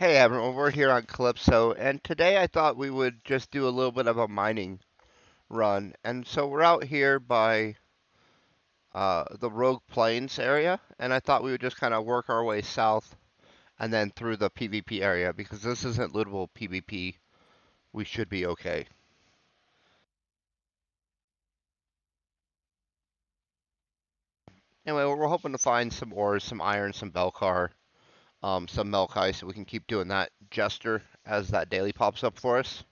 Hey everyone, we're here on Calypso, and today I thought we would just do a little bit of a mining run. And so we're out here by uh, the Rogue Plains area, and I thought we would just kind of work our way south and then through the PvP area, because this isn't lootable PvP. We should be okay. Anyway, we're hoping to find some ores, some iron, some Belkar, um, some Melchi, so we can keep doing that Jester as that daily pops up for us.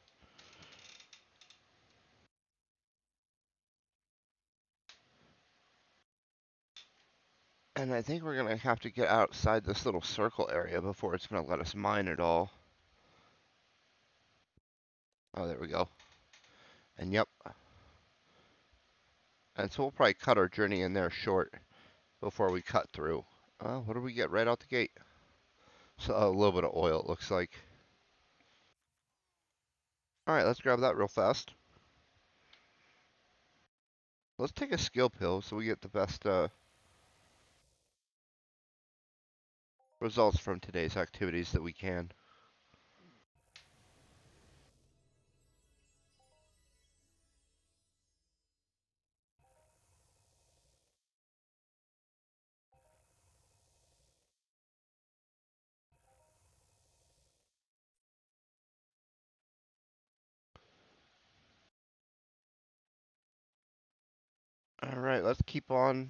And I think we're gonna have to get outside this little circle area before it's gonna let us mine at all. Oh, there we go. And yep. And so we'll probably cut our journey in there short before we cut through. Uh, what do we get right out the gate? So a little bit of oil, it looks like. All right, let's grab that real fast. Let's take a skill pill so we get the best uh, results from today's activities that we can. Let's keep on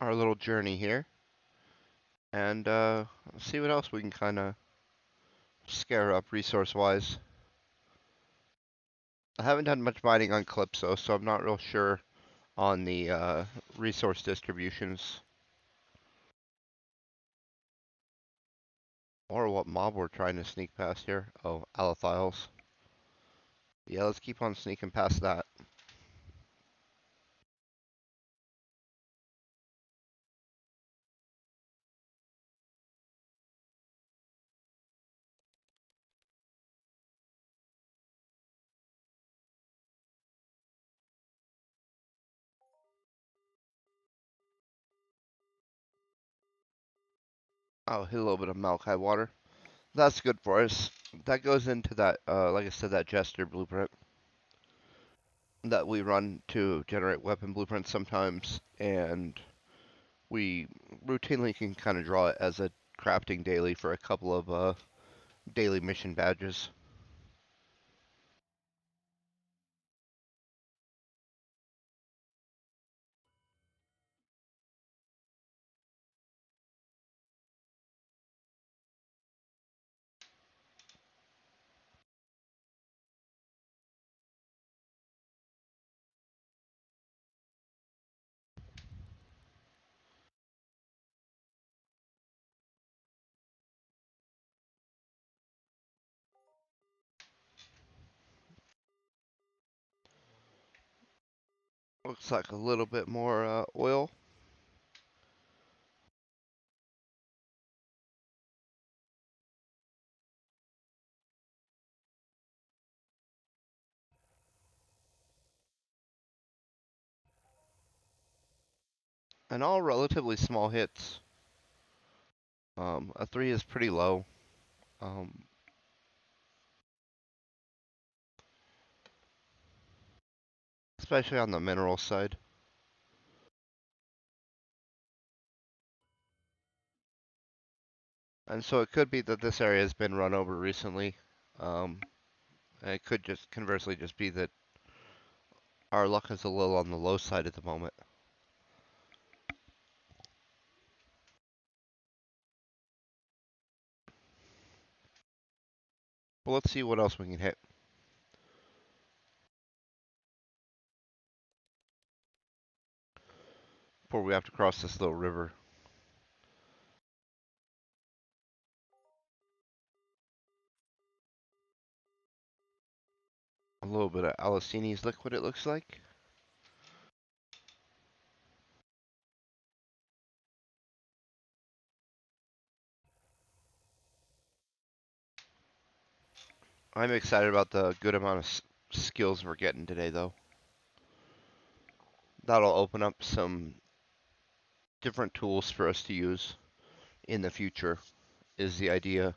our little journey here. And uh, see what else we can kind of scare up resource-wise. I haven't done much mining on Calypso, so I'm not real sure on the uh, resource distributions. Or what mob we're trying to sneak past here. Oh, Allophyls. Yeah, let's keep on sneaking past that. Oh, hit a little bit of Melchi water. That's good for us. That goes into that, uh, like I said, that Jester blueprint that we run to generate weapon blueprints sometimes, and we routinely can kind of draw it as a crafting daily for a couple of uh, daily mission badges. Looks like a little bit more uh, oil. And all relatively small hits. Um, a 3 is pretty low. Um, especially on the mineral side. And so it could be that this area has been run over recently. Um, it could just conversely just be that our luck is a little on the low side at the moment. But let's see what else we can hit. Before we have to cross this little river. A little bit of Alicenies liquid it looks like. I'm excited about the good amount of skills we're getting today, though. That'll open up some different tools for us to use in the future, is the idea.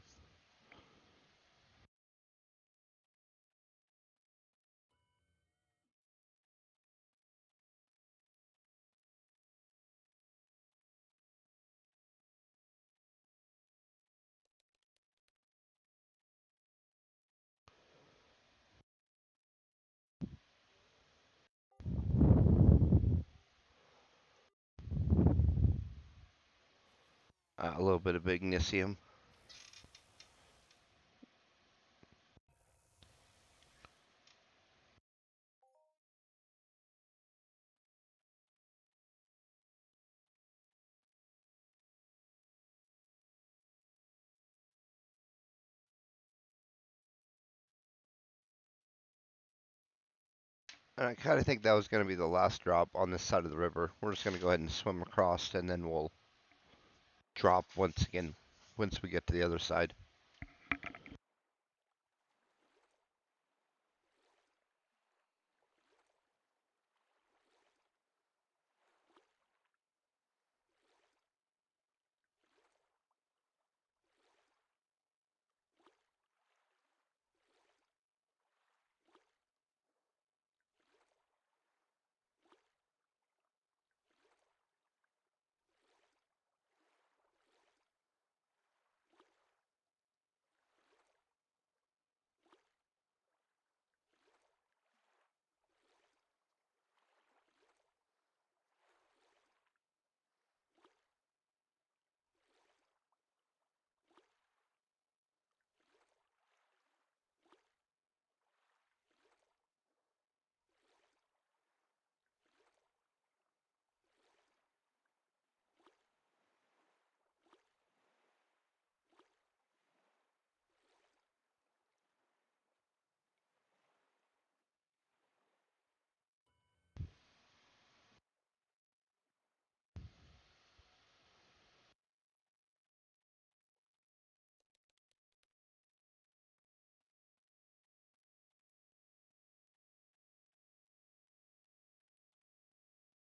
Uh, a little bit of Ignisium. And I kind of think that was going to be the last drop on this side of the river. We're just going to go ahead and swim across, and then we'll drop once again once we get to the other side.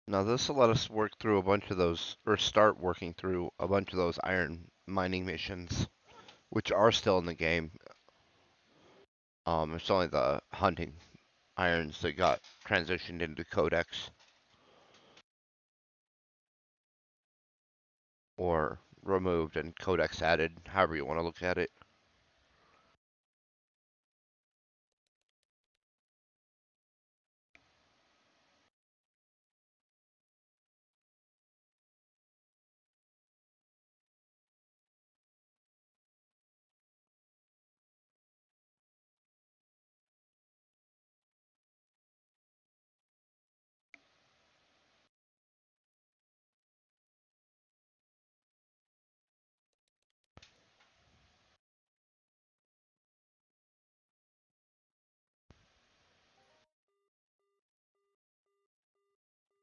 Now this will let us work through a bunch of those, or start working through a bunch of those iron mining missions, which are still in the game. Um, it's only the hunting irons that got transitioned into Codex. Or removed and Codex added, however you want to look at it.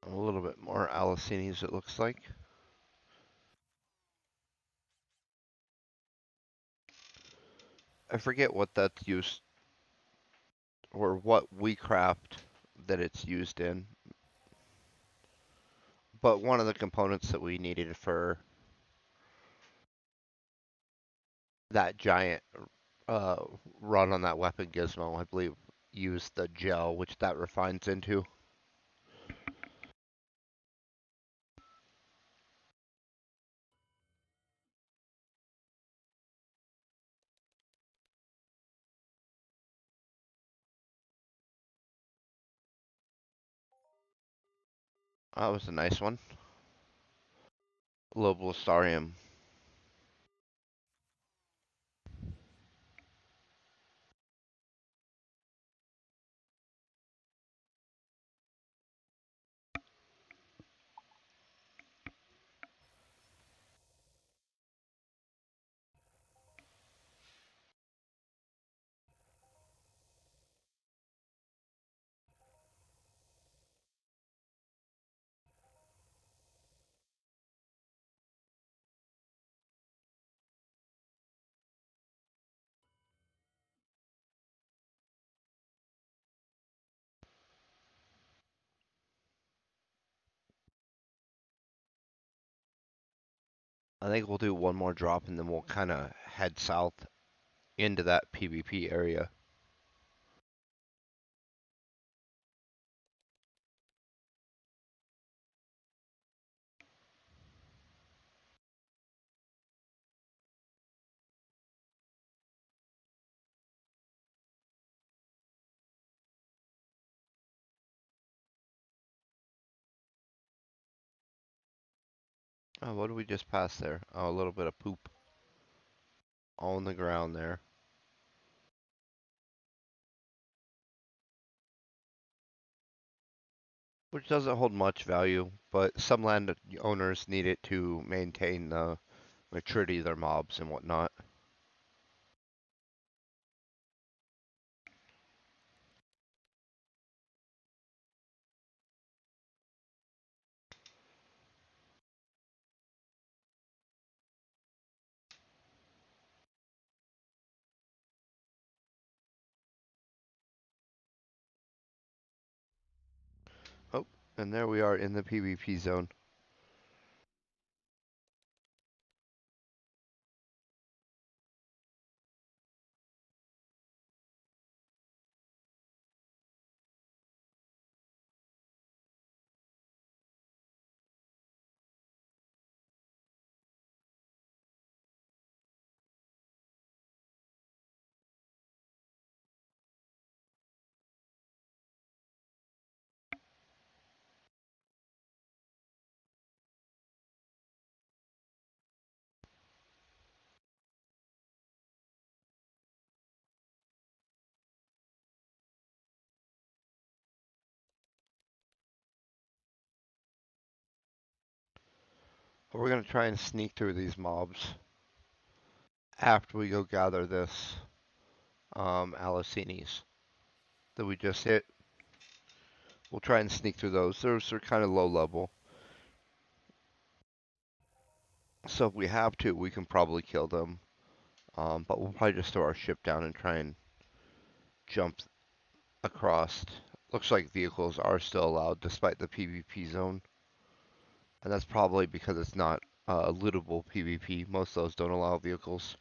A little bit more Alicenies it looks like. I forget what that's used, or what we craft that it's used in. But one of the components that we needed for that giant uh, run on that weapon gizmo, I believe, used the gel, which that refines into. That was a nice one. Lobulostarium. I think we'll do one more drop and then we'll kind of head south into that PvP area. Oh, what did we just pass there? Oh, a little bit of poop. On the ground there. Which doesn't hold much value, but some land owners need it to maintain the maturity of their mobs and whatnot. And there we are in the PvP zone. We're going to try and sneak through these mobs after we go gather this um, that we just hit. We'll try and sneak through those. Those are kind of low level. So if we have to, we can probably kill them. Um, but we'll probably just throw our ship down and try and jump across. Looks like vehicles are still allowed despite the PvP zone. And that's probably because it's not uh, lootable PvP. Most of those don't allow vehicles.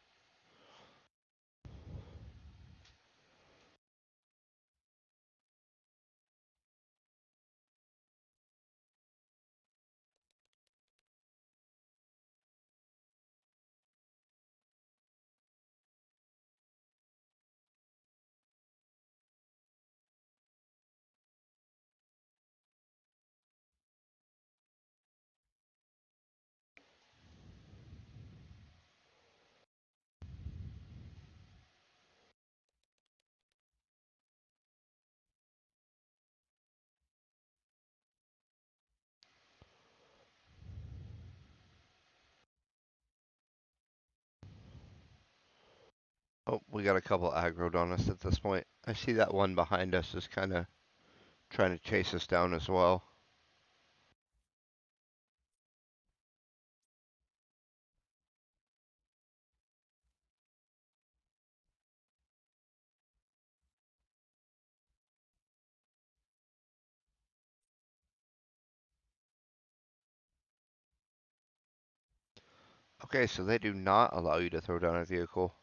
Oh, we got a couple aggroed on us at this point. I see that one behind us is kind of trying to chase us down as well. Okay, so they do not allow you to throw down a vehicle.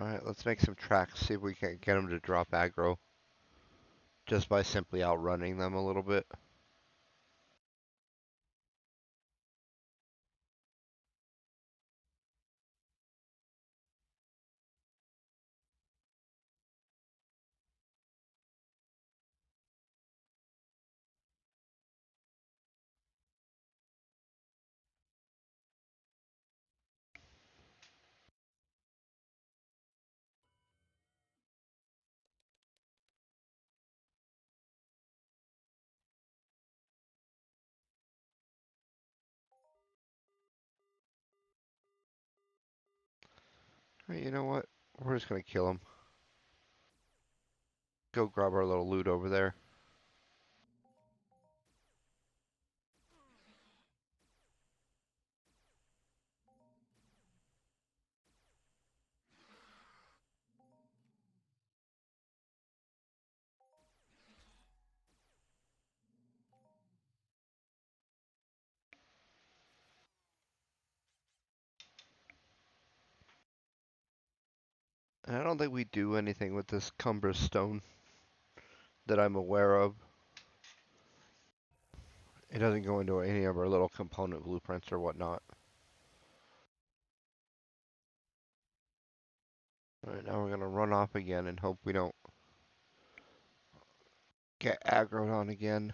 Alright, let's make some tracks, see if we can get them to drop aggro. Just by simply outrunning them a little bit. You know what? We're just gonna kill him. Go grab our little loot over there. I don't think we do anything with this Cumbriz stone that I'm aware of. It doesn't go into any of our little component blueprints or whatnot. Alright, now we're going to run off again and hope we don't get aggroed on again.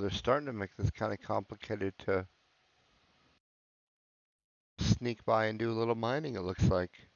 They're starting to make this kind of complicated to sneak by and do a little mining, it looks like.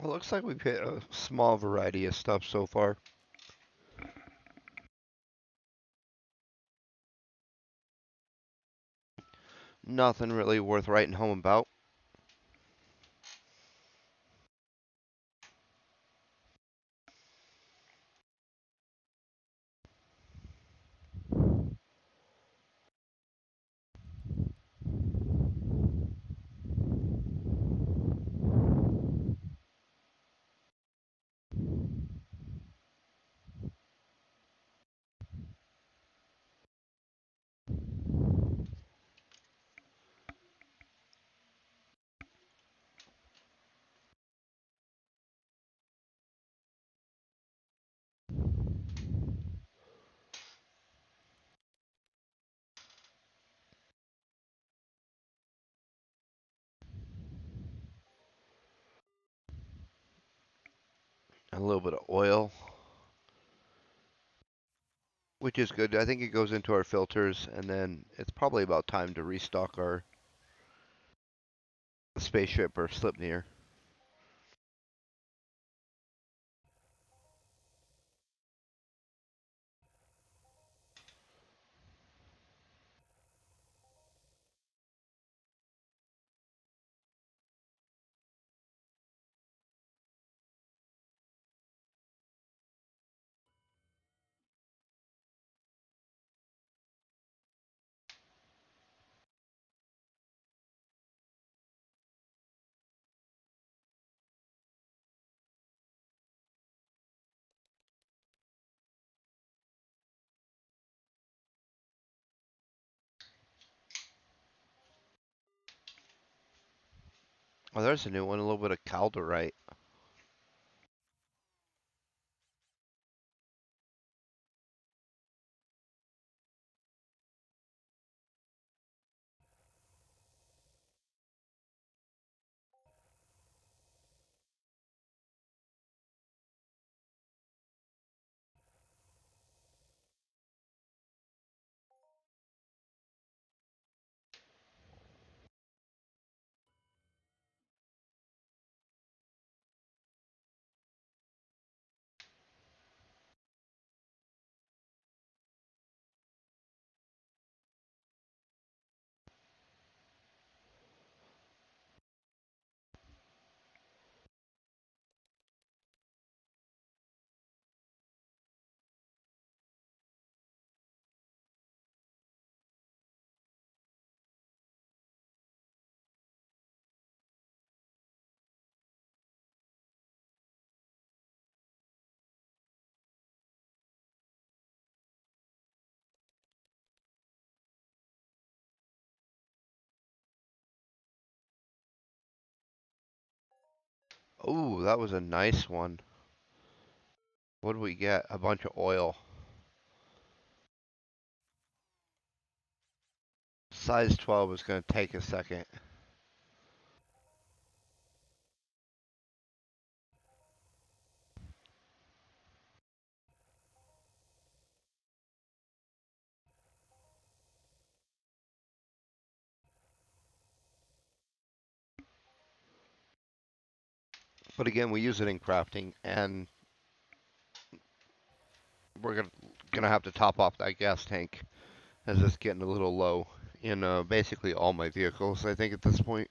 Well, looks like we've hit a small variety of stuff so far. Nothing really worth writing home about. A little bit of oil. Which is good. I think it goes into our filters, and then it's probably about time to restock our spaceship or Sleipnir. Oh, there's a new one, a little bit of caldorite. Oh, that was a nice one. What did we get? A bunch of oil. Size 12 is going to take a second. But again, we use it in crafting, and we're gonna have to top off that gas tank as it's getting a little low in uh, basically all my vehicles. I think at this point.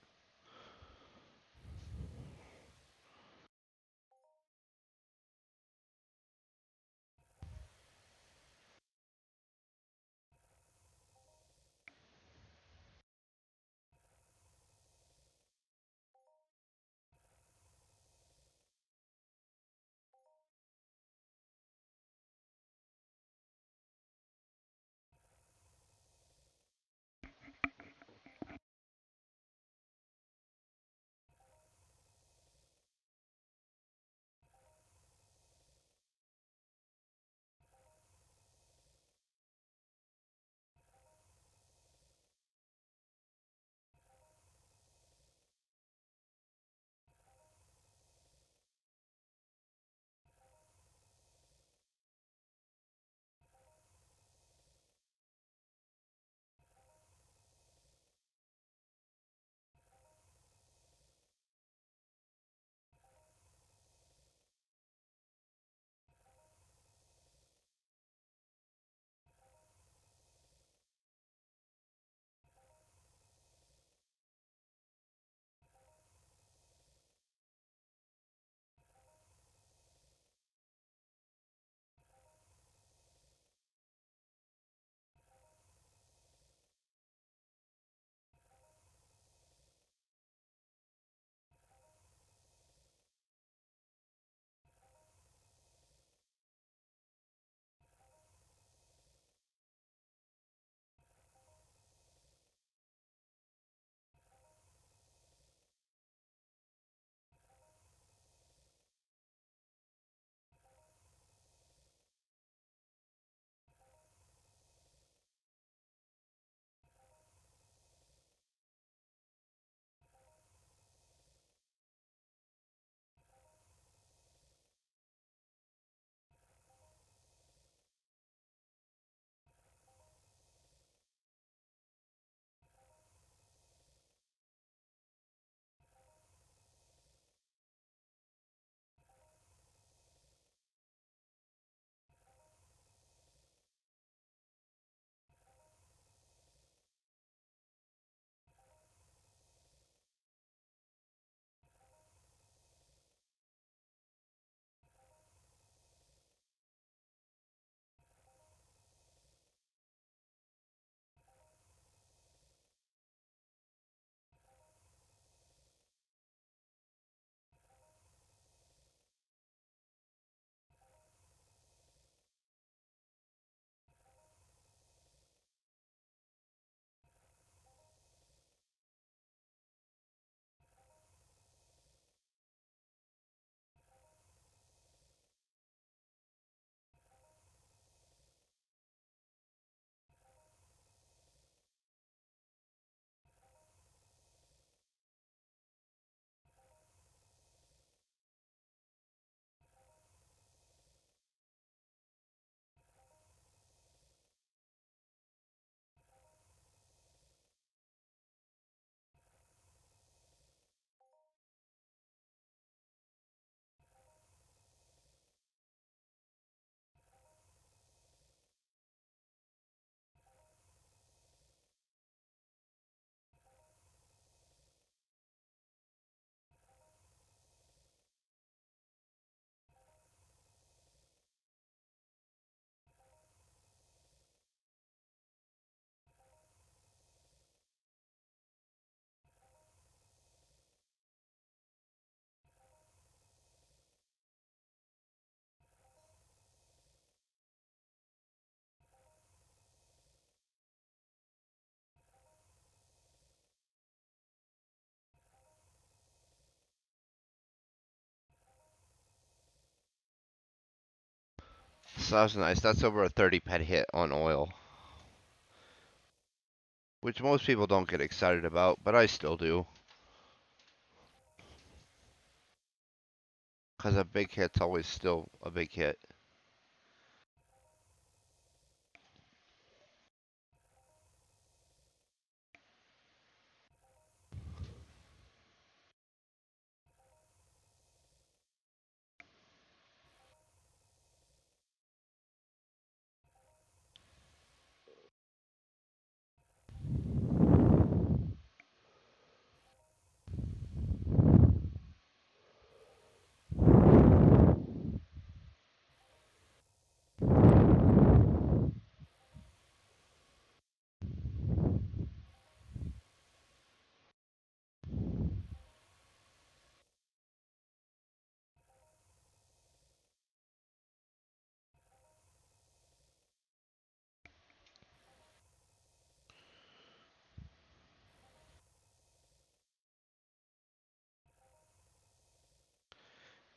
So that was nice. That's over a 30 ped hit on oil. Which most people don't get excited about, but I still do. Because a big hit's always still a big hit.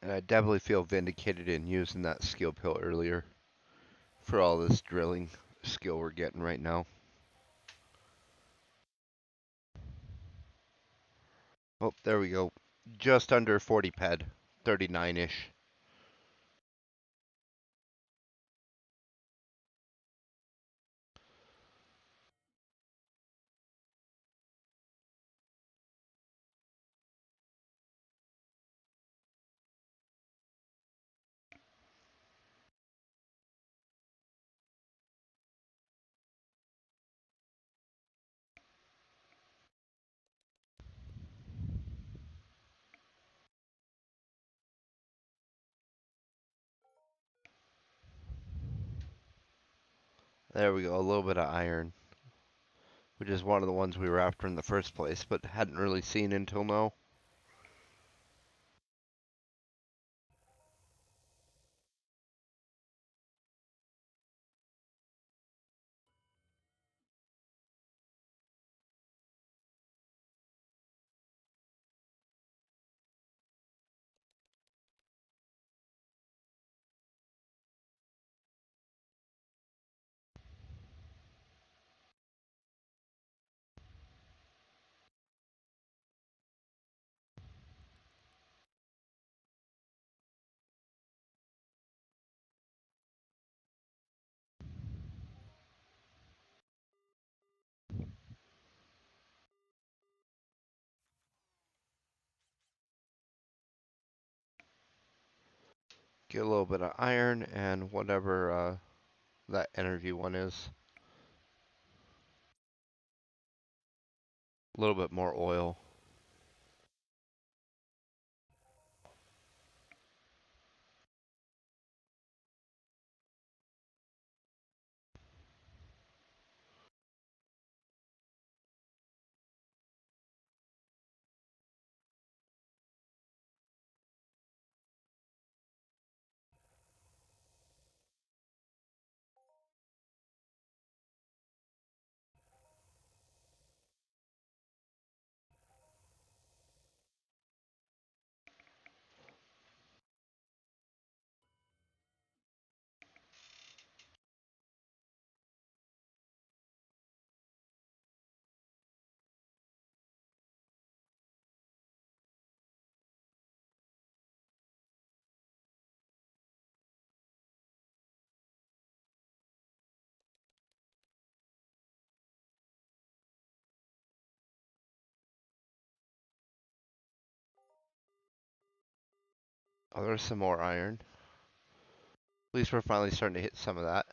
And I definitely feel vindicated in using that skill pill earlier for all this drilling skill we're getting right now. Oh, there we go. Just under 40 ped, 39-ish. There we go, a little bit of iron. Which is one of the ones we were after in the first place, but hadn't really seen until now. Get a little bit of iron and whatever uh, that energy one is. A little bit more oil. Oh, there's some more iron. At least we're finally starting to hit some of that.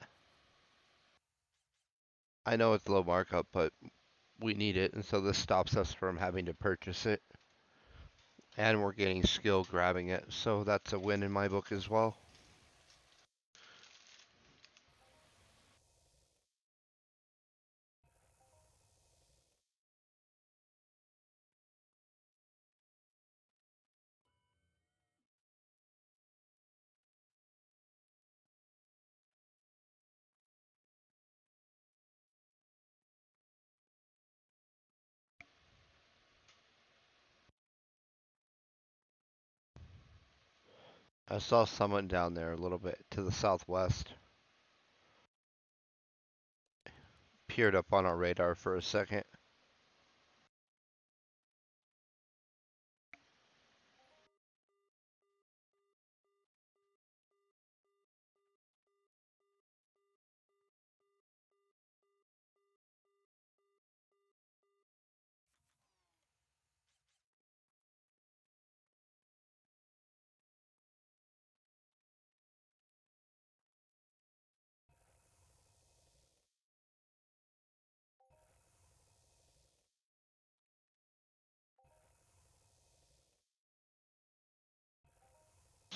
I know it's low markup, but we need it, and so this stops us from having to purchase it. And we're getting skill grabbing it, so that's a win in my book as well. I saw someone down there a little bit to the southwest. Peered up on our radar for a second.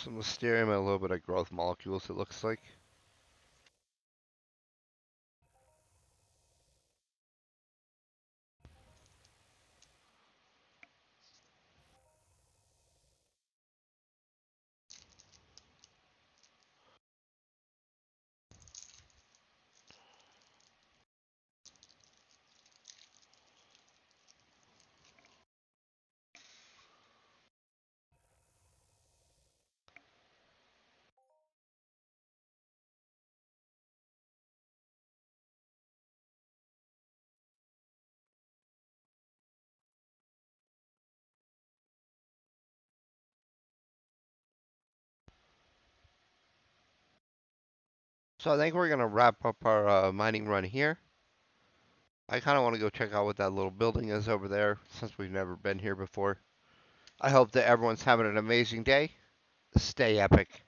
Some Mysterium and a little bit of growth molecules, it looks like. So I think we're gonna wrap up our uh, mining run here. I kind of want to go check out what that little building is over there, since we've never been here before. I hope that everyone's having an amazing day. Stay epic.